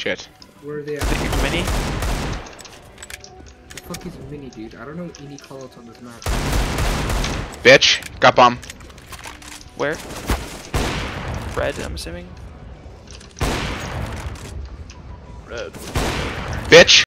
Shit. Where are they at? Think mini? The fuck is mini, dude? I don't know any callouts on this map. Bitch. Got bomb. Where? Red, I'm assuming. Red. Bitch.